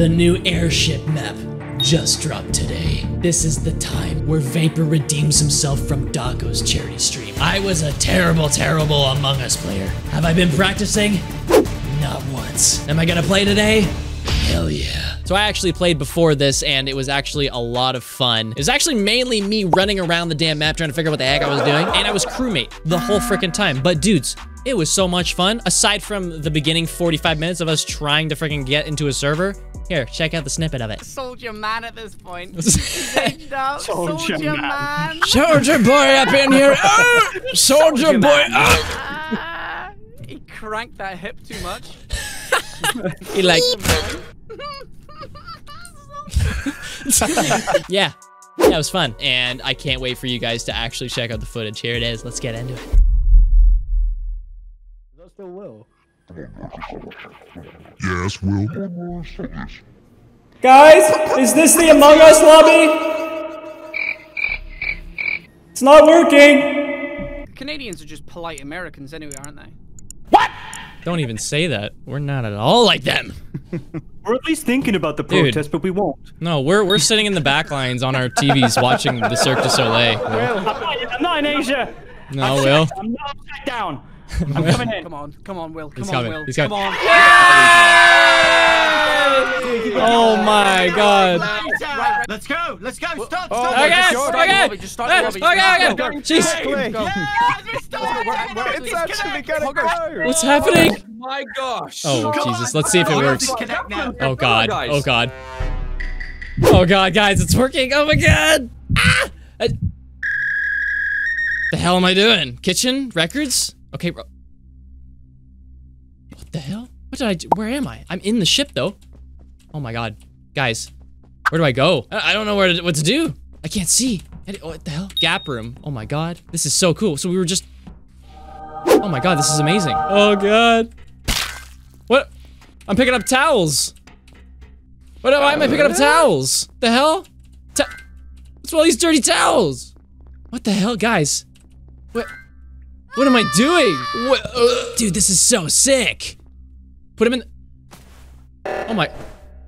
The new airship map just dropped today. This is the time where Vapor redeems himself from Dawko's charity stream. I was a terrible, terrible Among Us player. Have I been practicing? Not once. Am I gonna play today? Hell yeah. So I actually played before this and it was actually a lot of fun. It was actually mainly me running around the damn map trying to figure out what the heck I was doing. And I was crewmate the whole freaking time. But dudes, it was so much fun. Aside from the beginning 45 minutes of us trying to freaking get into a server. Here, check out the snippet of it. Soldier man at this point. no, Soldier soldier, man. man. Soldier boy up in here. Ah! soldier boy. Ah! Ah, he cranked that hip too much. He like, yeah. That was fun. And I can't wait for you guys to actually check out the footage. Here it is. Let's get into it. That still will. Yes, Will. Guys, is this the Among Us lobby? It's not working. Canadians are just polite Americans anyway, aren't they? What? Don't even say that. We're not at all like them. We're at least thinking about the Dude. protest, but we won't. No, we're we're sitting in the back lines on our TVs watching the Cirque du Soleil. Will, I'm not, I'm not in Asia. No, Will. I'm not upside down. I'm coming in. Come on, come on, Will. Come He's on, coming, Will. he's come coming. on. Oh my god. Let's go! Let's go! Stop! Oh, Stop! my Okay, God. Start okay. lobby, just start the lobby, Okay, just okay, go, okay. go. Jeez. Go. It's actually gonna go. What's happening? Oh My gosh. Oh, Come Jesus. on. Let's see if it works. Oh god. Oh god. Oh god, guys, it's working. Oh my god. Ah! I- the hell am I doing? Kitchen records? Okay. bro- What the hell? What did I do? Where am I? I'm in the ship though. Oh my god, guys, where do I go? I I don't know where to, what to do. I can't see. I di- oh, What the hell? Gap room. Oh my god, this is so cool. So we were just. Oh my god, this is amazing. Oh god. What? I'm picking up towels. What? Why am I picking up towels? The hell? Ta What's with all these dirty towels? What the hell, guys? What? What am I doing? What? uh, dude, this is so sick. Put him in. Oh my.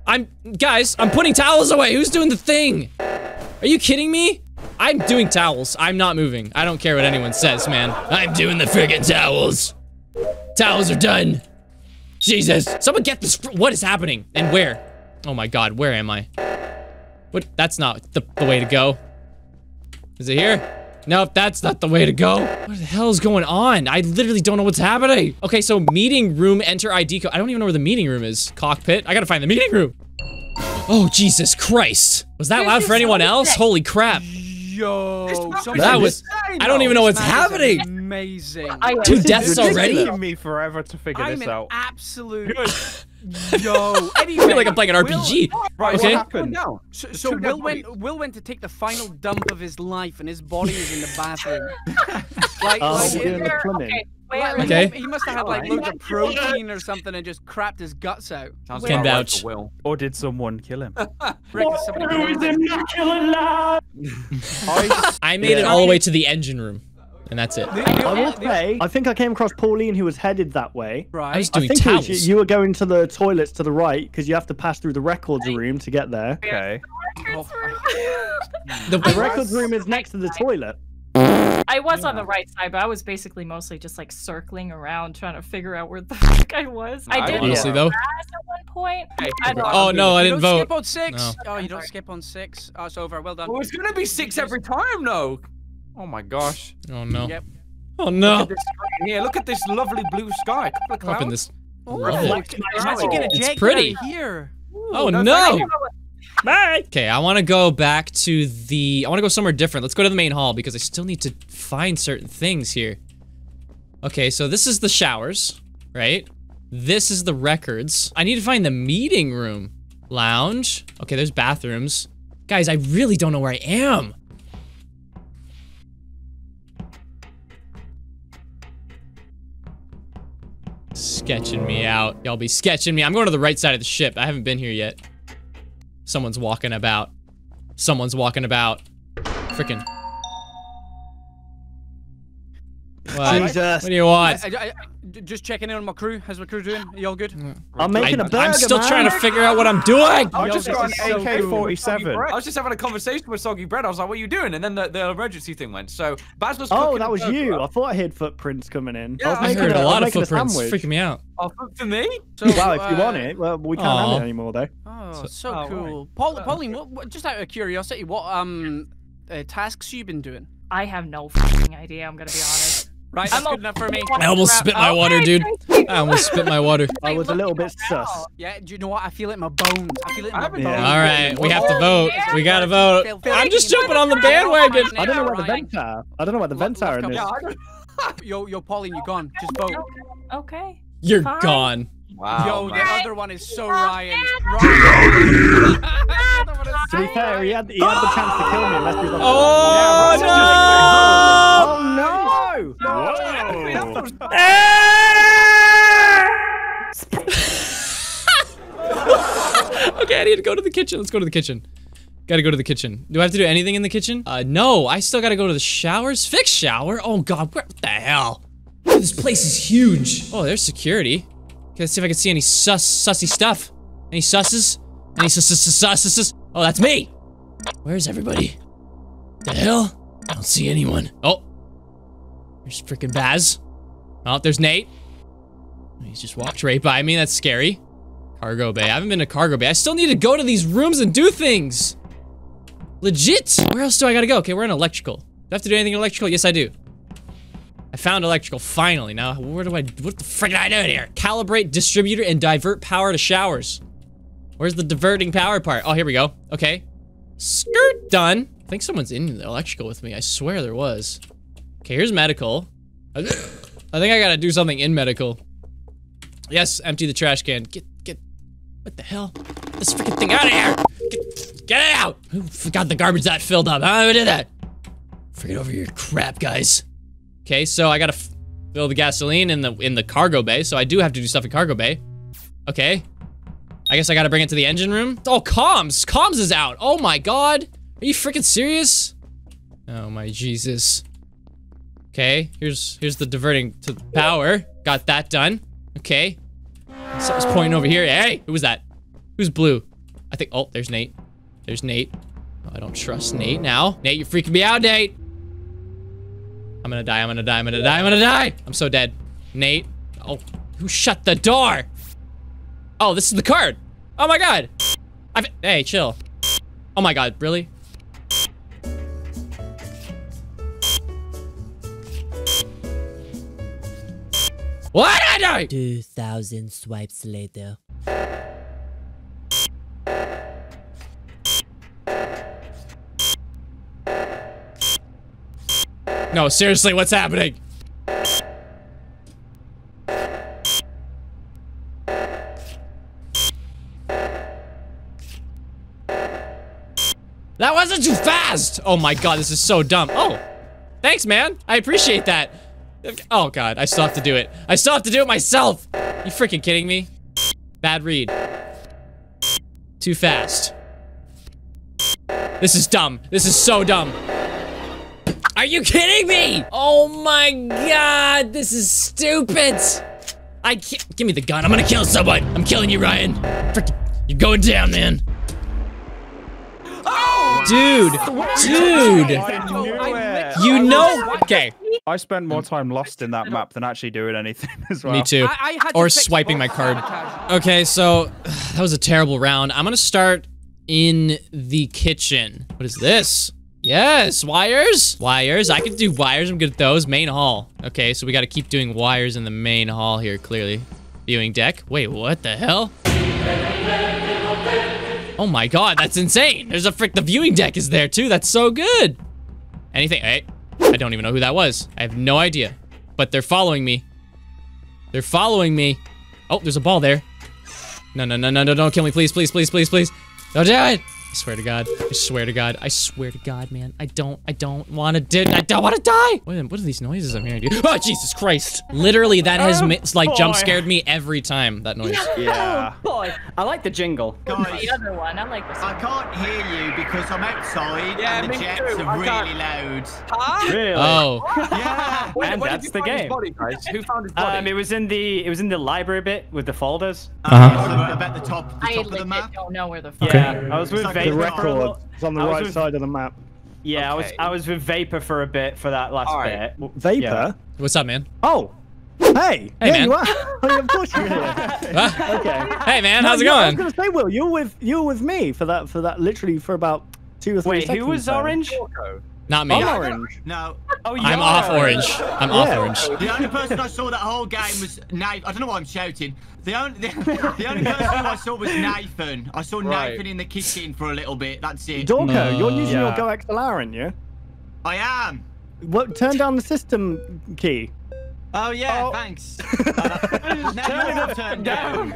I'm guys. I'm putting towels away. Who's doing the thing? Are you kidding me? I'm doing towels. I'm not moving. I don't care what anyone says, man. I'm doing the friggin' towels. Towels are done. Jesus. Someone get this. What is happening? And where? Oh my god, where am I? What? That's not the, the way to go. Is it here? Nope, that's not the way to go. What the hell is going on? I literally don't know what's happening. Okay, so meeting room, enter ID code. I don't even know where the meeting room is. Cockpit. I gotta find the meeting room. Oh, Jesus Christ. Was that loud for anyone else? Holy crap. Yo, That was- I don't even know what's This man is happening. Amazing. Two This is deaths already? taking me forever to figure I'm this an out. absolute yo. I Anyway, feel like I'm playing an Will- RPG. Right, Okay. what happened? So, so Will dead went. Will went to take the final dump of his life, and his body is in the bathroom. like, Oh, like, we're the plumbing. Okay, where Okay. He, he must have had like loads of protein or something, and just crapped his guts out. Sounds Can vouch. for Will. Or did someone kill him? Rick, somebody killed him. immaculate lad. I, I made it all the way to the engine room. And that's it. I will say, I think I came across Pauline who was headed that way. Right. I was I doing think it was towels. you, you were going to the toilets to the right because you have to pass through the records room to get there. Okay. Oh, The- The records room is next to the toilet. I was on the right side, but I was basically mostly just like circling around trying to figure out where the fuck I was. I I did was- Honestly, though. at one point. Hey, I don't Oh, no, I you didn't don't vote. skip on six. No. Oh, you don't Sorry. skip on six. Oh, it's over. Well done. Oh, it's gonna be six every time, no. Oh my gosh. Oh, no. Yep. Oh, Look no. at this here. Look at this lovely blue sky. A Couple of Up in this. Oh, Love it. imagine getting a It's pretty. out of here. Oh, no, no. thank Okay, I want to go back to the. I want to go somewhere different. Let's go to the main hall because I still need to find certain things here. Okay, so this is the showers, right? This is the records. I need to find the meeting room. Lounge. Okay, there's bathrooms. Guys, I really don't know where I am. Sketching me out. Y'all be sketching me. I'm going to the right side of the ship. I haven't been here yet. Someone's walking about. Someone's walking about. Frickin'. What? Jesus. What do you want? I, I, I- just checking in on my crew. How's my crew doing? Are you all good? I'm making a I, burger, I'm still man. trying to figure out what I'm doing. I Yo, just this got an AK-47. I was just having a conversation with Soggy Bread. I was like, "What are you doing?" And then the, the emergency thing went. So Baz was. Oh, that was you. I thought I heard footprints coming in. Yeah, I was I heard a I was lot of footprints. Freaking me out. Oh, for- for me? So, Well, if you want uh, it, well, we can't Aw. have it anymore, though. Oh, so Oh, cool. Paul, Pauline, what, what, just out of curiosity, what um uh, tasks you been doing? I have no fucking idea. I'm gonna be honest. Right, I'm that's good enough for me. Oh, I almost spit my water, dude. I almost spit my water. I was a little bit that sus. Yeah, do you know what? I feel it in my bones. I feel it in I my haven't bones. done All right, we have to Oh, vote. We gotta vote. Phil- Phil, I'm just jumping on the bandwagon. I don't know where the vents are. Uh, I don't know where the vents are in this. Yeah, I don't. Yo, yo, Pauline, you're gone. Just vote. Okay. You're gone. Wow. yo, the other one is so Ryan. man. Ryan. To be fair, he had he had the chance to kill me unless he was on Oh no! Oh no! Whoa! okay, I need to go to the kitchen. Let's go to the kitchen. Gotta go to the kitchen. Do I have to do anything in the kitchen? Uh, no. I still gotta go to the showers. Fix shower? Oh god, where, what the hell? This place is huge. Oh, there's security. Okay, let's see if I can see any sus sussy stuff. Any susses? Any sus sus sus susses? Oh, that's me. Where's everybody? The hell? I don't see anyone. Oh, there's freaking Baz. Oh, there's Nate. He's just walked right by me. That's scary. Cargo bay. I haven't been to cargo bay. I still need to go to these rooms and do things. Legit. Where else do I gotta go? Okay, we're in electrical. Do I have to do anything electrical? Yes, I do. I found electrical finally. Now, where do I, what the frick did I do here? Calibrate distributor and divert power to showers. Where's the diverting power part? Oh, here we go. Okay. Skirt done. I think someone's in the electrical with me. I swear there was. Okay, here's medical. I I think I gotta do something in medical. Yes, empty the trash can. Get, get, what the hell? Get this freaking thing out of here! Get, get it out! Who forgot the garbage that filled up? How did that? Forget over your crap, guys. Okay, so I gotta fill the gasoline in the in the cargo bay, so I do have to do stuff in cargo bay. Okay. I guess I gotta bring it to the engine room. Oh, comms! Comms is out! Oh my god! Are you freaking serious? Oh my Jesus. Okay, here's here's the diverting to power. Got that done. Okay. Something's pointing over here. Hey, who was that? Who's blue? I think. Oh, there's Nate. There's Nate. I don't trust Nate now. Nate, you're freaking me out, Nate. I'm gonna die. I'm gonna die. I'm gonna die. I'm gonna die. I'm so dead. Nate. Oh, who shut the door? Oh, this is the card. Oh my god. I've. Hey, chill. Oh my god, really? What? I die. 2000 swipes later. No, seriously, what's happening? That wasn't too fast! Oh my god, this is so dumb. Oh, thanks, man. I appreciate that. Oh god, I still have to do it. I still have to do it myself! You freaking kidding me? Bad read. Too fast. This is dumb. This is so dumb. Are you kidding me? Oh my god, this is stupid. I can't. Give me the gun. I'm gonna kill someone. I'm killing you, Ryan. Frick, you're going down, man. Dude, dude, I knew it. you know. Okay, I spent more time lost in that map than actually doing anything as well. me too. I, I Or swiping my card. Okay, so that was a terrible round. I'm gonna start in the kitchen. What is this? Yes, wires. Wires. I can do wires. I'm good at those. Main hall. Okay, so we got to keep doing wires in the main hall here. Clearly, viewing deck. Wait, what the hell? Oh my god, that's insane. There's a frick. The viewing deck is there too. That's so good. Anything? Hey, I don't even know who that was. I have no idea. But they're following me. They're following me. Oh, there's a ball there. No, no, no, no, no, don't kill me, please, please, please, please, please. Don't do it. I swear to God. I swear to God. I swear to God, man. I don't, I don't want to did. I don't want to die. What, are- what are these noises I'm hearing, dude? Oh, Jesus Christ. Literally, that has Oh, ma- like jump scared me every time, that noise. Yeah. Boy, I like the jingle. Guys, The other one, I like this I can't hear you because I'm outside Yeah, and the jets too. are I really can't- loud. Huh? Really? Oh, Yeah. Where, And that's the game. body, guys? Who found his body? Um, it was in the it was in the library bit with the folders. Uh-huh. About the top, the I top of the legit map. don't know where the fuck. Yeah, I was with like Vapor. The Paper for a record. little- It's on the right with- side of the map. Yeah, I was I was with Vapor for a bit for that last All right. bit. Vapor? Yeah. what's up, man? Oh. Hey. Hey, yeah, man. you are. Oh, of course you're here. Okay. hey, man, No, how's it going? I was going? gonna say, Will, you were with you were with me for that for that literally for about two or three Wait, seconds. who was there. orange? Not me. I'm orange. No. Oh, I'm off orange. I'm off Yeah. orange. The only person I saw that whole game was Nathan. I don't know why I'm shouting. The only the, the only person I saw was Nathan. I saw Right. Nathan in the kitchen for a little bit. That's it. Dawko, you're No. using your Yeah. Go XLR, aren't you? I am. What? Turn down the system key. Oh yeah, Oh. thanks. Uh, now you're turned down.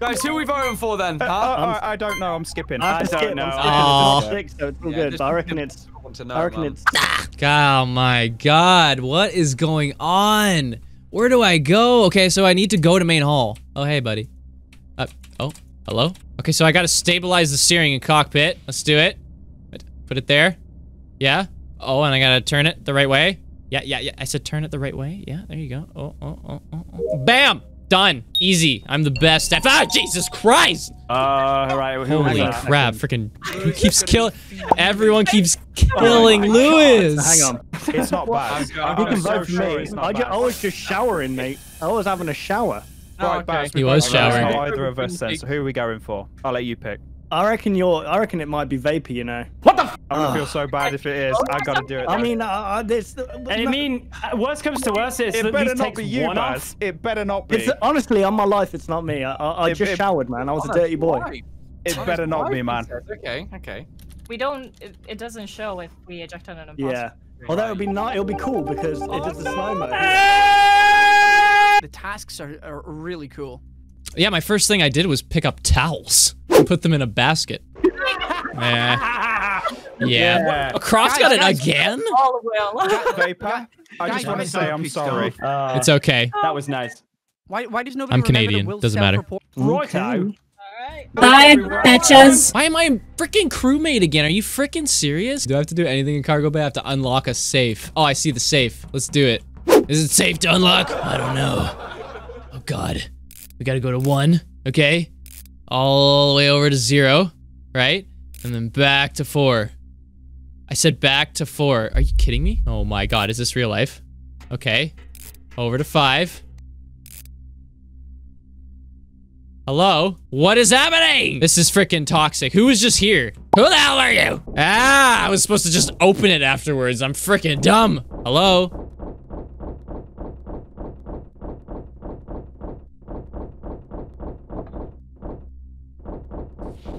Guys, who are we voting for then? Uh, I, I don't know. I'm skipping. I, have I don't skip. know. I'm skipping Aw. it to six, so it's all Yeah, good. just- But I reckon it's. Want to know, I reckon it's. Oh my god, what is going on? Where do I go? Okay, so I need to go to main hall. Oh, hey, buddy. Uh, oh, hello? Okay, so I gotta stabilize the steering and cockpit. Let's do it. Put- Put it there. Yeah. Oh, and I gotta turn it the right way. Yeah, yeah, yeah. I said turn it the right way. Yeah, there you go. Oh, oh, oh, oh, oh. Bam! Done. Easy. I'm the best at- Ah, Jesus Christ! Uh, right. Holy that? crap, freaking who keeps killing everyone keeps killing Lewis. Hang on. It's not bad. I'm You I'm can so vote for sure me. it's not I, ju- bad. I was just showering, mate. I was having a shower. Oh, Right, Baz, He we was both know it's showering. Not either of us then. So who are we going for? I'll let you pick. I reckon you're. I reckon it might be Vapor. You know. I'm gonna feel so bad if it is. I gotta do it. I mean, uh, uh, this. I mean, uh, worst comes to worst, it's it at better least not takes be you, one Baz. It better not be. It's honestly on my life. It's not me. I, I, I If- just if- showered, man. I was a dirty boy. Right. It Oh, better not be, right, man. Okay, okay. We don't. It, it doesn't show if we eject on an imposter. Yeah. Well, that would be nice. It'll be cool because it does the slow mo. The tasks are, are really cool. Yeah, my first thing I did was pick up towels and put them in a basket. Yeah. Oh, Croft's got it Guys, guys. again? All will. Vapor. I just want to say I'm sorry. Uh, It's okay. That was nice. Why, why does nobody I'm Canadian, Will's doesn't matter. self-report? Righto. Alright. Bye, bitches. Why am I freaking crewmate again? Are you freaking serious? Do I have to do anything in cargo bay? I have to unlock a safe. Oh, I see the safe. Let's do it. Is it safe to unlock? I don't know. Oh god. We gotta go to one, okay? All the way over to zero, right? And then back to four. I said back to four. Are you kidding me? Oh my god, is this real life? Okay. Over to five. Hello? What is happening? This is freaking toxic. Who was just here? Who the hell are you? Ah, I was supposed to just open it afterwards. I'm freaking dumb. Hello?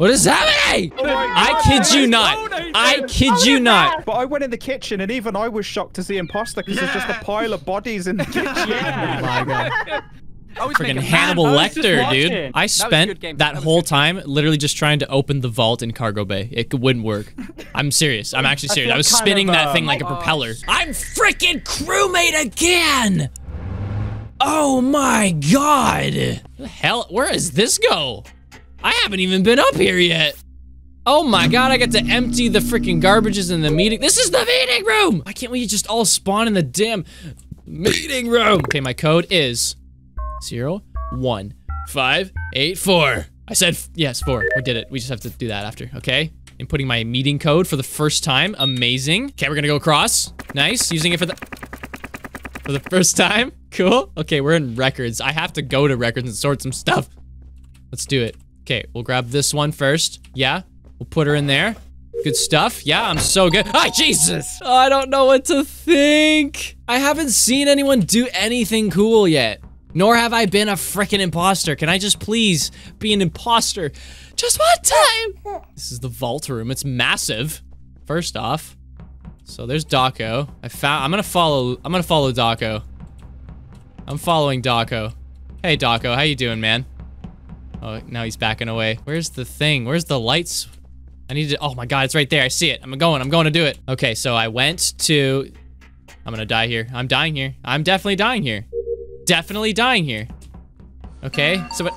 What is happening? I kid you not. I kid you not. But I went in the kitchen and even I was shocked to see imposter because there's just a pile of bodies in the kitchen. Oh my god. I was Freaking Hannibal I Lecter, watching. dude. I spent good that That whole time literally just trying to open the vault in cargo bay. It wouldn't work. I'm serious. I'm actually serious. I, feel was spinning of, that um, thing like a oh, propeller. I'm freaking crewmate again. Oh my god. The hell? Where does this go? I haven't even been up here yet. Oh my god, I get to empty the freaking garbages in the meeting. This is the meeting room! Why can't we just all spawn in the damn meeting room? Okay, my code is zero, one, five, eight, four. I said, yes, four. We did it. We just have to do that after, okay? Inputting my meeting code for the first time. Amazing. Okay, we're gonna go across. Nice. Using it for the for the first time. Cool. Okay, we're in records. I have to go to records and sort some stuff. Let's do it. Okay, we'll grab this one first. Yeah, we'll put her in there. Good stuff. Yeah, I'm so good. Ah, Jesus! Oh, I don't know what to think. I haven't seen anyone do anything cool yet. Nor have I been a freaking imposter. Can I just please be an imposter? Just one time! This is the vault room. It's massive. First off. So there's Dawko. I found- I'm gonna follow- I'm gonna follow Dawko. I'm following Dawko. Hey, Dawko. How you doing, man? Oh, now he's backing away. Where's the thing? Where's the lights? I need to. Oh my god, it's right there. I see it. I'm going. I'm going to do it. Okay, so I went to. I'm gonna die here. I'm dying here. I'm definitely dying here. Definitely dying here. Okay, so what?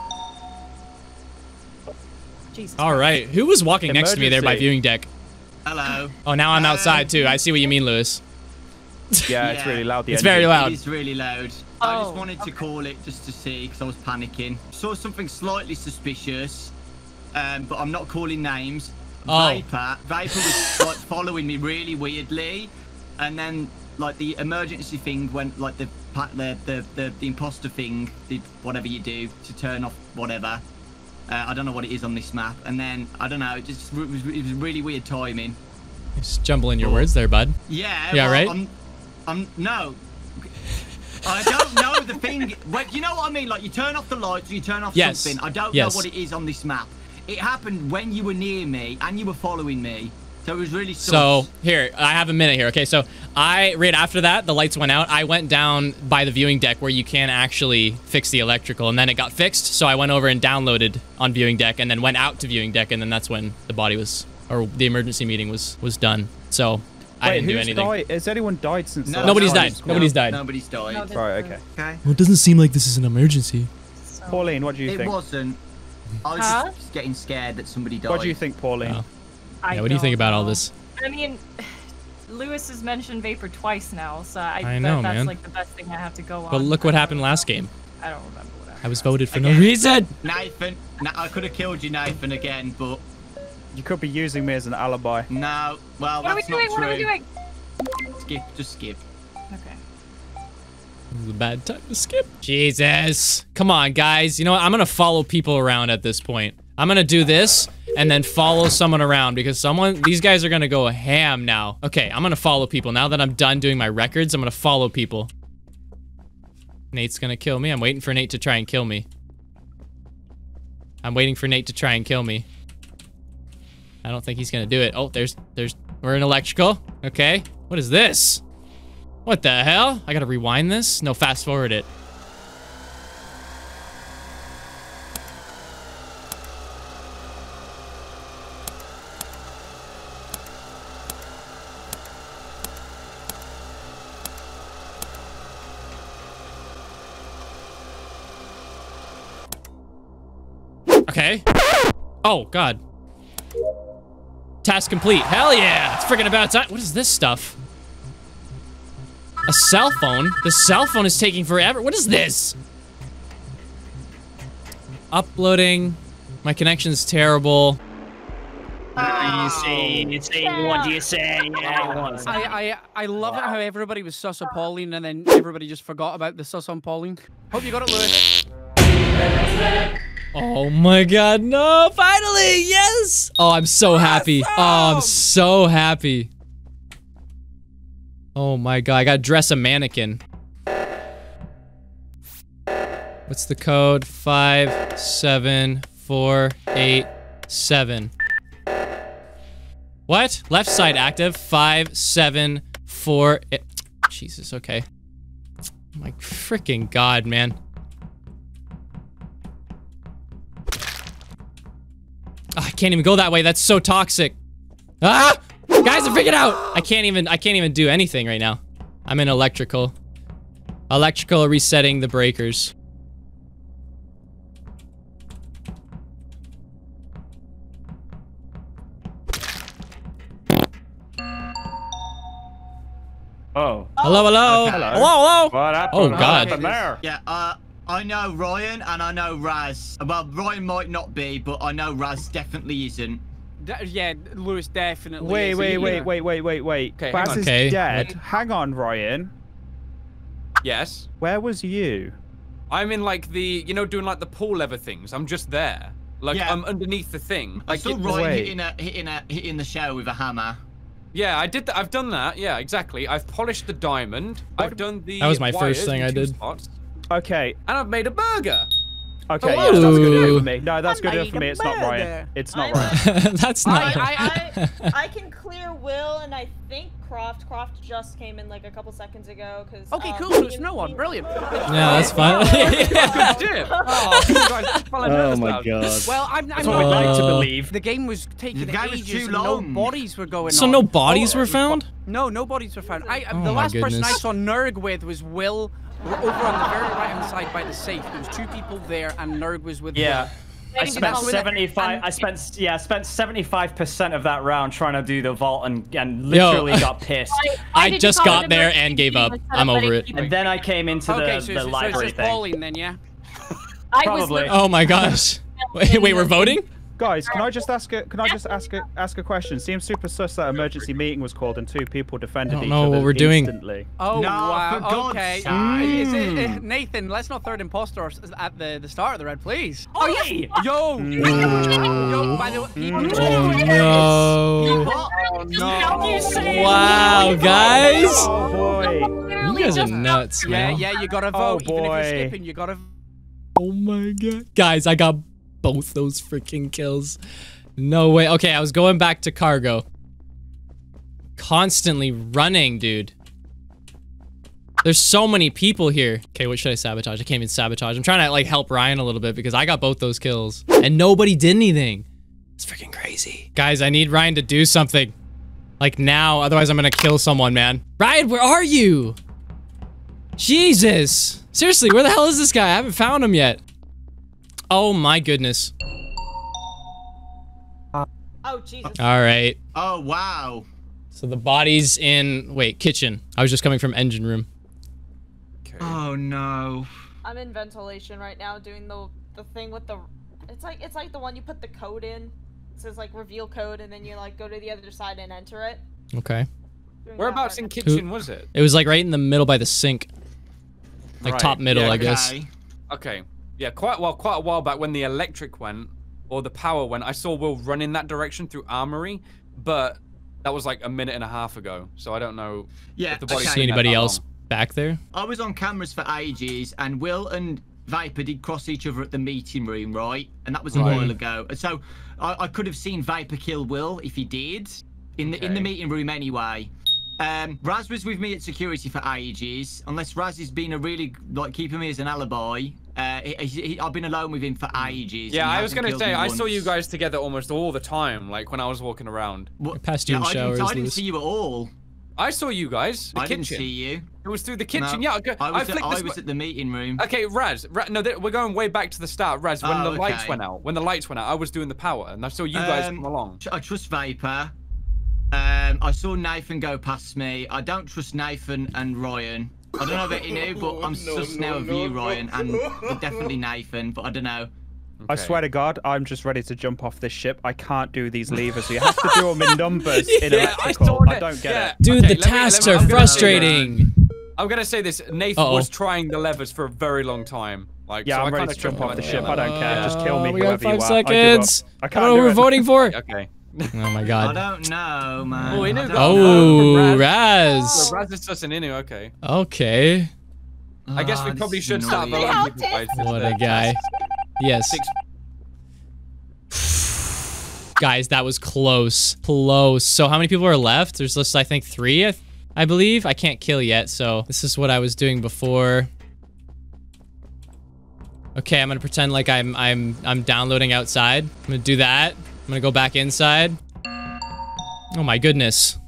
Jesus. All right. Who was walking next to me there by viewing deck? Hello. Oh, now I'm outside too. I see what you mean, Lewis. Yeah, it's Yeah. really loud. The It's engine. very loud. is really loud. I just Oh, wanted to call it just to see because I was panicking. Saw something slightly suspicious, um, but I'm not calling names. Oh. Vapor, Vapor was like following me really weirdly, and then like the emergency thing went like the the the the, the imposter thing did whatever you do to turn off whatever. Uh, I don't know what it is on this map, and then I don't know. It just it was, it was really weird timing. Just jumbling your words there, bud. Yeah. Yeah, well, right? I'm, I'm no. I don't know the thing. Well, you know what I mean? Like you turn off the lights, you turn off Yes. something. I don't Yes. know what it is on this map. It happened when you were near me and you were following me, so it was really. So here, I have a minute here. Okay, so I right after that, the lights went out. I went down by the viewing deck where you can actually fix the electrical, and then it got fixed. So I went over and downloaded on viewing deck, and then went out to viewing deck, and then that's when the body was, or the emergency meeting was was done. So I Wait, didn't do who's anything. died? Has anyone died since? No, the Nobody's last died. time? Nobody's died. Nobody's died. No, there's Right. Okay. okay. Well, it doesn't seem like this is an emergency. so- Pauline, what do you It think? It wasn't. I was Huh? just getting scared that somebody died. What do you think, Pauline? Oh. I Yeah, what do you think don't about all this? I mean, Lewis has mentioned Vapor twice now, so I, I bet know, that's man. like the best thing I have to go on. But look what happened last game. I don't remember what happened. I was voted for no reason. Nathan? Na- I could have killed you, Nathan, again, but You could be using me as an alibi. no. Well, What are we that's not doing? true. What are we doing? Skip. Just skip. Okay. This is a bad time to skip. Jesus. Come on, guys. You know what? I'm gonna follow people around at this point. I'm gonna do this and then follow someone around because someone these guys are gonna go ham now. Okay, I'm gonna follow people. Now that I'm done doing my records, I'm gonna follow people. Nate's gonna kill me. I'm waiting for Nate to try and kill me. I'm waiting for Nate to try and kill me. I don't think he's gonna do it. Oh, there's there's we're in electrical. Okay. What is this? What the hell? I gotta rewind this? No, fast forward it. Okay. Oh, God. Task complete. Hell yeah! It's freaking about time. What is this stuff? A cell phone? The cell phone is taking forever. What is this? Uploading. My connection's terrible. You say, you say, what do you say? Yeah. I, I I love it how everybody was sus on Pauline and then everybody just forgot about the sus on Pauline. Hope you got it, Lewis. Oh my god, no! Finally! Yes! Oh, I'm so happy. Oh, I'm so happy. Oh my god, I gotta dress a mannequin. What's the code? Five, seven, four, eight, seven. What? Left side active. Five, seven, four. Eight. Jesus, okay. My freaking god, man. Ah, I can't even go that way. That's so toxic. Ah! Guys, I figured out. I can't even I can't even do anything right now. I'm in electrical. Electrical resetting the breakers. Oh. Hello, hello. Hello. Hello, hello. What happened? Oh, What God. happened there? Yeah, uh, I know Ryan and I know Raz. Well, Ryan might not be, but I know Raz definitely isn't. De- yeah, Lewis definitely. Wait, is. wait, He- wait, wait, wait, wait, wait. Okay, hang Baz on. is Okay. dead. Hang on, Ryan. Yes. Where was you? I'm in like the, you know, doing like the pool lever things. I'm just there. Like Yeah. I'm underneath the thing. I Like, saw Ryan Wait. hitting a hitting a hitting the shower with a hammer. yeah, I did that. I've done that. Yeah, exactly. I've polished the diamond. I've done the. That was my first thing I did. Spots, Okay. and I've made a burger. Okay, yes, that's good enough for me. No, that's good enough for me. It's not Ryan. It's not I'm- Ryan. That's I, not. I, I, I can clear Will, and I think Croft. Croft just came in like a couple seconds ago. Cause, Okay, um, cool. So it's no one. Brilliant. yeah, that's fine. Good tip. Oh, you guys followed Oh my god. Well, I'm. I'm That's what we'd like to Uh, believe. The game was taking The game was ages too and no bodies were going so on. no bodies Oh, were found. No, no bodies were found. I, Oh the my last person I saw Nurg with was Will r- over on the very right hand side by the safe. There was two people there, and Nurg was with Yeah. Will. I spent 75. I spent yeah, I spent 75 percent of that round trying to do the vault and and Yo. literally got pissed. Why I just got there and gave up. I'm over it. And then I came into Okay, the, so, the so, so it's library just thing. Pauline then, yeah. I was Probably. Oh my gosh. Wait, wait, we're voting? Guys, can I just ask a can I just ask a ask a question? Seems super sus that emergency meeting was called and two people defended I don't each know other what we're doing. instantly. Oh No, wow. okay. sake. Is it, uh, Nathan, let's not third imposter at the, the start of the red, please. Oh yeah! Yo. Mm. Yo. By the way. Oh no. What? Wow, guys. Oh boy. You guys are nuts, man. yeah. You gotta Oh, vote. Even if boy. you're skipping, you gotta. Oh my god. Guys, I got both those freaking kills. No way. Okay, I was going back to cargo. Constantly running, dude. There's so many people here. Okay, what should I sabotage? I can't even sabotage. I'm trying to like help Ryan a little bit because I got both those kills. And nobody did anything. It's freaking crazy. Guys, I need Ryan to do something. Like now, otherwise I'm gonna kill someone, man. Ryan, where are you? Jesus. Seriously, where the hell is this guy? I haven't found him yet. Oh my goodness. Oh Jesus. All right. Oh wow. So the body's in, wait, kitchen. I was just coming from engine room. Oh no. I'm in ventilation right now, doing the the thing with the. It's like it's like the one you put the code in. It says like reveal code, and then you like go to the other side and enter it. Okay. Doing Whereabouts right in now. kitchen was it? It was like right in the middle by the sink. Like Right, top middle, yeah, I guess. Okay. Okay. Yeah, quite well, quite a while back when the electric went or the power went, I saw Will run in that direction through armory, but that was like a minute and a half ago. So I don't know Yeah. if the body okay. See anybody else long. back there? I was on cameras for ages, and Will and Viper did cross each other at the meeting room, right? And that was a Right. while ago. And so I, I could have seen Viper kill Will if he did in the in the meeting room anyway. Um, Raz was with me at security for ages. Unless Raz has been a really like keeping me as an alibi. He, he, he- I've been alone with him for ages. Yeah, I was gonna say me I saw you guys together almost all the time, like when I was walking around. What- passed you yeah, in I didn't, I didn't see you at all. I saw you guys. The I kitchen. didn't see you. It was through the kitchen. No, yeah, okay. I was, at, flicked I was at the meeting room. Okay, Raz. Ra- no, th- we're going way back to the start. Raz, when Oh, the lights went out, when the lights went out, I was doing the power, and I saw you guys Um, come along. I trust Vapor. Um, I saw Nathan go past me. I don't trust Nathan and Ryan. I don't know about you knew, but I'm sus now of you, Ryan, and definitely Nathan, but I don't know. I swear to God, I'm just ready to jump off this ship. I can't do these levers. You have to do them in numbers in Yeah, I electrical. saw I, don't get Yeah. it. Dude, Okay, the let me- tasks me- are I'm gonna frustrating. I'm gonna say this. Nathan Uh-oh. was trying the levers for a very long time. Like, Yeah, so I'm I ready to jump off the ship. it. I don't care. Just kill me, Uh, we got whoever five you are. I give seconds. I I can't don't know do what we're it. voting for. Okay. Oh my god. I don't know, man. Oh, we I knew don't Oh, Raz. Raz is just an Inu. Okay. Okay. I guess Ah, we this probably should start annoying. voting people guys. What a guy. Yes. Guys, that was close. Close. So how many people are left? There's just, I think, three, I, I believe. I can't kill yet, so this is what I was doing before. Okay, I'm gonna pretend like I'm I'm I'm downloading outside. I'm gonna do that. I'm gonna go back inside. Oh my goodness.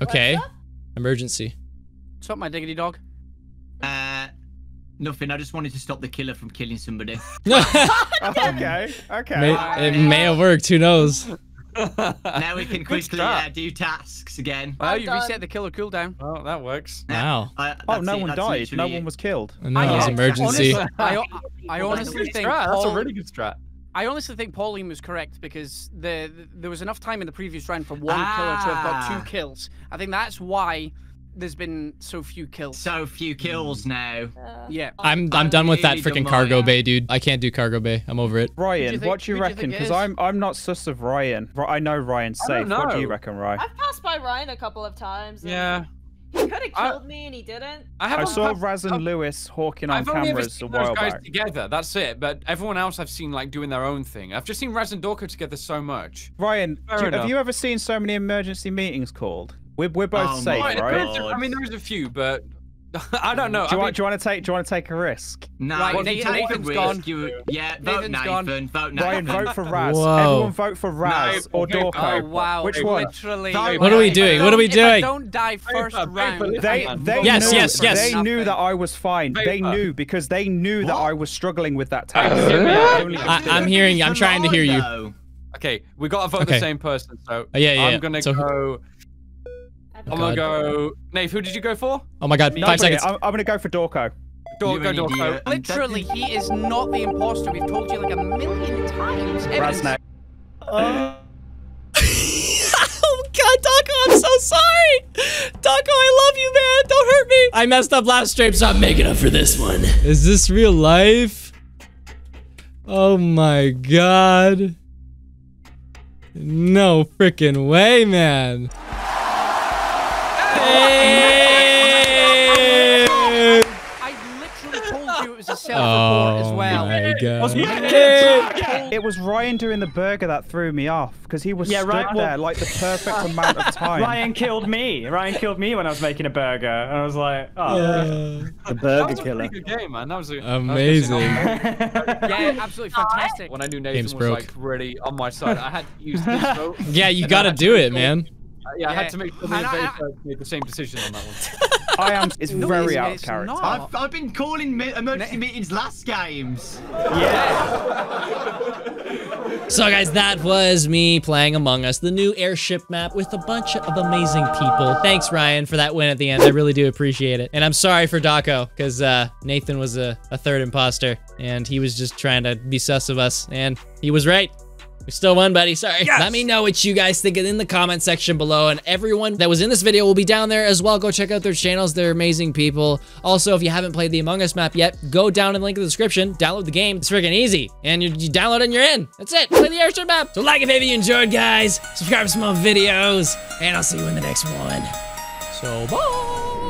Okay. Emergency. What's up, my diggity dog? Uh, nothing. I just wanted to stop the killer from killing somebody. Okay, okay. May, it may have worked. Who knows? now we can quickly uh, do tasks again. Oh, Well, you done. reset the killer cooldown. Well, that works. Wow. Uh, Oh, no it, one that's died. No one was killed. No, it was emergency. Honestly, I, I honestly good think strat. That's a really good strat. I honestly think Pauline was correct because the, the there was enough time in the previous round for one killer to have got Ah. two kills. I think that's why there's been so few kills. So few kills now. Uh, yeah. I'm I'm done with that freaking cargo mind. bay, dude. I can't do cargo bay. I'm over it. Ryan, think- what do you who do you reckon? Because? I'm I'm not sus of Ryan. I know Ryan's I don't safe. What do you reckon, Ryan? I've passed by Ryan a couple of times. and Yeah. He could have I- killed me and he didn't. I I saw Raz and I've- Lewis hawking on I've only ever cameras a seen while those guys back. together. That's it. But everyone else I've seen like doing their own thing. I've just seen Raz and Dawko together so much. Ryan, you- have you ever seen so many emergency meetings called? We're, we're both Oh safe, right? God. I mean, there's a few, but I don't know. you, I mean, do you want to take? Do you want to take a risk? No, Right, if Nathan- take Nathan's a gone. you yeah, vote Nathan's gone. Nathan, vote Ryan, vote for Raz. Whoa. Everyone vote for Raz No, or okay, Dawko. Oh wow! Which one? Literally. Vote What are we doing? What are we don't- if I doing? don't die first Paper, paper, round. They, they Yes, knew, yes, yes. They knew that I was fine. They knew because they knew that I was struggling with that task. I, I'm hearing. I'm trying to hear you. Okay, we gotta vote Okay. the same person. So Oh, yeah, yeah, yeah. I'm gonna So go. I'm gonna go. Nate, who did you go for? Oh my god, five Nobody. seconds. I'm, I'm gonna go for Dawko. Dawko, You're an Dawko. idiot. I'm Literally, he is not the imposter. We've told you like a million times. Evidence. Raz next. oh god, Taco, I'm so sorry. Taco, I love you, man. Don't hurt me. I messed up last stream, so I'm making up for this one. Is this real life? Oh my god. No freaking way, man. Hey! I literally told you it was a self-report as Oh well. my god. It was Ryan doing the burger that threw me off because he was Yeah, stood right, well- there like the perfect amount of time. Ryan killed me. Ryan killed me when I was making a burger, and I was like, oh. The That burger was a killer. pretty good game, man. That was a, Amazing. Yeah, absolutely fantastic. When I knew Nathan Game's was broke. like really on my side, I had to use this vote. Yeah, you gotta do it, sure- man. Uh, yeah, I had to make sure me and And I- both made the same decision on that one. I am. It's No, very it's- out of it's character. not. I've, I've been calling me- emergency meetings last games. Yeah. so guys, that was me playing Among Us, the new airship map with a bunch of amazing people. Thanks, Ryan, for that win at the end. I really do appreciate it. And I'm sorry for Dawko, because uh, Nathan was a, a third imposter, and he was just trying to be sus of us, and he was right. We still won, buddy. Sorry. Let me know what you guys think in the comment section below. And everyone that was in this video will be down there as well. Go check out their channels. They're amazing people. Also, if you haven't played the Among Us map yet, go down in the link in the description. Download the game. It's freaking easy. And you, you download it and you're in. That's it. Play the airstrip map. So like if you enjoyed, guys. Subscribe for some more videos. And I'll see you in the next one. So bye.